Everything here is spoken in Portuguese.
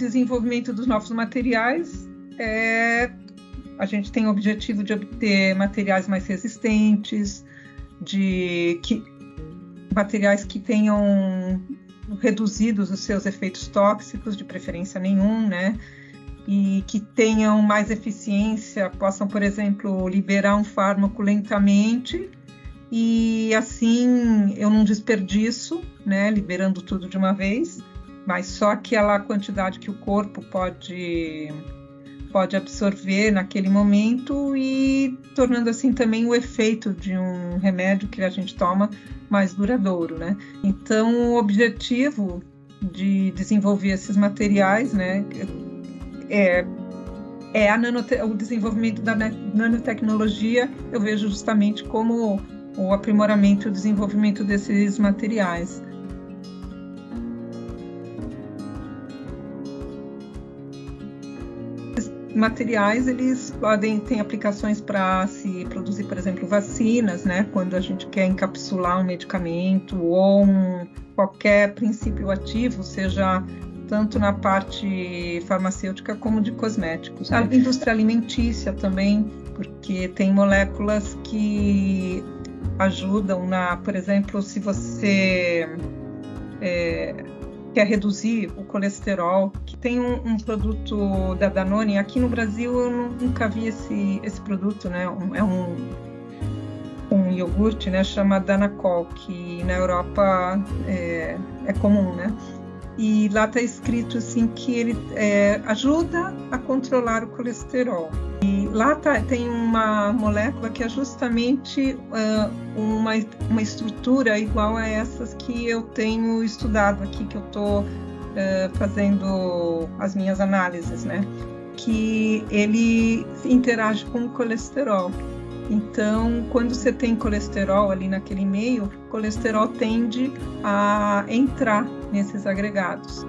desenvolvimento dos novos materiais é a gente tem o objetivo de obter materiais mais resistentes, de que, materiais que tenham reduzidos os seus efeitos tóxicos, de preferência nenhum, né? E que tenham mais eficiência, possam, por exemplo, liberar um fármaco lentamente e assim eu não desperdiço, né? Liberando tudo de uma vez, mas só aquela quantidade que o corpo pode pode absorver naquele momento e tornando assim também o efeito de um remédio que a gente toma mais duradouro, né? Então, o objetivo de desenvolver esses materiais, né, é, é o desenvolvimento da nanotecnologia, eu vejo justamente como o aprimoramento e o desenvolvimento desses materiais. Materiais eles podem ter aplicações para se produzir, por exemplo, vacinas, né? Quando a gente quer encapsular um medicamento ou um, qualquer princípio ativo, seja tanto na parte farmacêutica como de cosméticos. A indústria alimentícia também, porque tem moléculas que ajudam na, por exemplo, se você é, quer reduzir o colesterol, tem um, um, produto da Danone. Aqui no Brasil eu nunca vi esse, esse produto, né? Um, é um, um iogurte, né? Chama Danacol, que na Europa é, é comum, né? E lá está escrito assim que ele é, ajuda a controlar o colesterol. E lá tá, tem uma molécula que é justamente uh, uma, uma estrutura igual a essas que eu tenho estudado aqui, que eu estou uh, fazendo as minhas análises, né? Que ele interage com o colesterol. Então, quando você tem colesterol ali naquele meio, colesterol tende a entrar nesses agregados.